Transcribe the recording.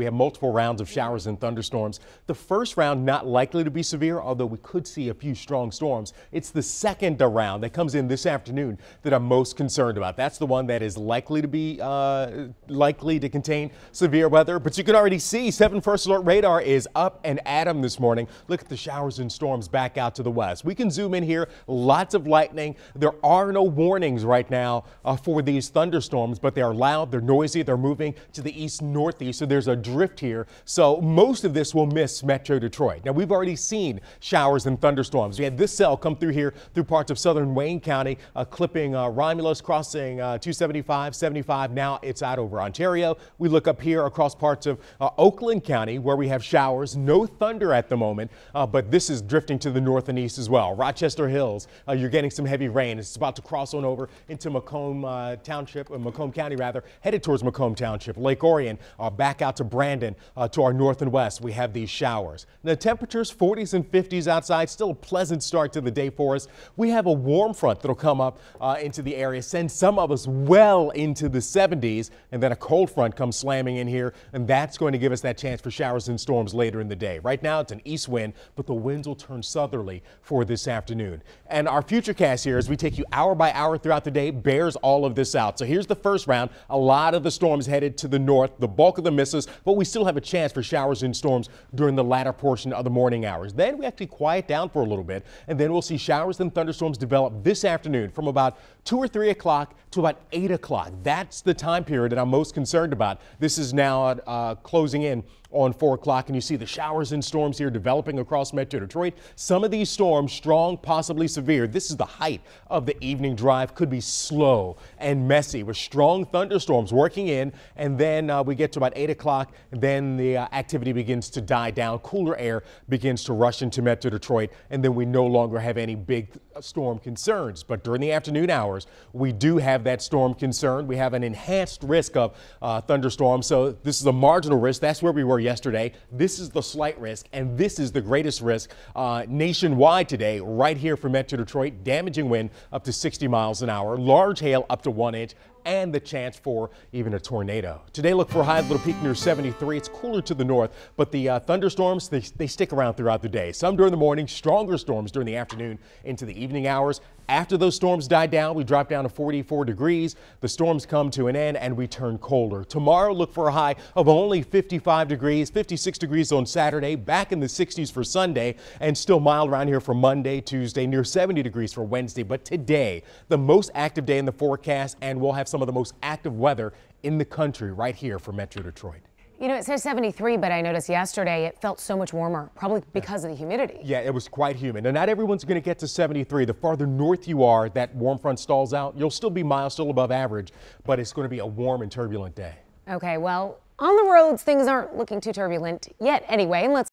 We have multiple rounds of showers and thunderstorms. The first round not likely to be severe, although we could see a few strong storms. It's the second round that comes in this afternoon that I'm most concerned about. That's the one that is likely to be uh, likely to contain severe weather. But you can already see 7 First Alert radar is up and at 'em this morning. Look at the showers and storms back out to the west. We can zoom in here. Lots of lightning. There are no warnings right now uh, for these thunderstorms, but they are loud. They're noisy. They're moving to the east northeast. So there's a drift here. So most of this will miss Metro Detroit. Now, we've already seen showers and thunderstorms. We had this cell come through here through parts of southern Wayne County, uh, clipping uh, Romulus, crossing uh, 275, 75. Now it's out over Ontario. We look up here across parts of uh, Oakland County where we have showers. No thunder at the moment, uh, but this is drifting to the north and east as well. Rochester Hills, uh, you're getting some heavy rain. It's about to cross on over into Macomb Township, Macomb County rather, headed towards Macomb Township. Lake Orion, back out to Brandon uh, to our north and west. We have these showers. The temperatures 40s and 50s outside. Still a pleasant start to the day for us. We have a warm front that'll come up uh, into the area, send some of us well into the 70s, and then a cold front comes slamming in here, and that's going to give us that chance for showers and storms later in the day. Right now it's an east wind, but the winds will turn southerly for this afternoon. And our futurecast here, as we take you hour by hour throughout the day, bears all of this out. So here's the first round. A lot of the storms headed to the north, the bulk of the misses, but we still have a chance for showers and storms during the latter portion of the morning hours. Then we actually quiet down for a little bit, and then we'll see showers and thunderstorms develop this afternoon from about 2 or 3 o'clock to about 8 o'clock. That's the time period that I'm most concerned about. This is now uh, closing in on 4 o'clock, and you see the showers and storms here developing across Metro Detroit. Some of these storms strong, possibly severe. This is the height of the evening drive. Could be slow and messy with strong thunderstorms working in, and then uh, we get to about 8 o'clock, then the uh, activity begins to die down. Cooler air begins to rush into Metro Detroit, and then we no longer have any big storm concerns. But during the afternoon hours, we do have that storm concern. We have an enhanced risk of uh, thunderstorms. So this is a marginal risk. That's where we were yesterday. This is the slight risk, and this is the greatest risk uh, nationwide today, right here for Metro Detroit. Damaging wind up to 60 miles an hour, large hail up to one inch, and the chance for even a tornado. Today, look for a high little peak near 73. It's cooler to the north, but the uh, thunderstorms, they, they stick around throughout the day. Some during the morning, stronger storms during the afternoon into the evening hours. After those storms die down, we drop down to 44 degrees. The storms come to an end and we turn colder. Tomorrow, look for a high of only 55 degrees, 56 degrees on Saturday, back in the 60s for Sunday, and still mild around here for Monday, Tuesday, near 70 degrees for Wednesday. But today, the most active day in the forecast, and we'll have some of the most active weather in the country right here for Metro Detroit. You know, it says 73, but I noticed yesterday it felt so much warmer, probably because of the humidity. Yeah, it was quite humid. And not everyone's going to get to 73. The farther north you are, that warm front stalls out. You'll still be miles, still above average, but it's going to be a warm and turbulent day. Okay, well, on the roads, things aren't looking too turbulent yet anyway. Let's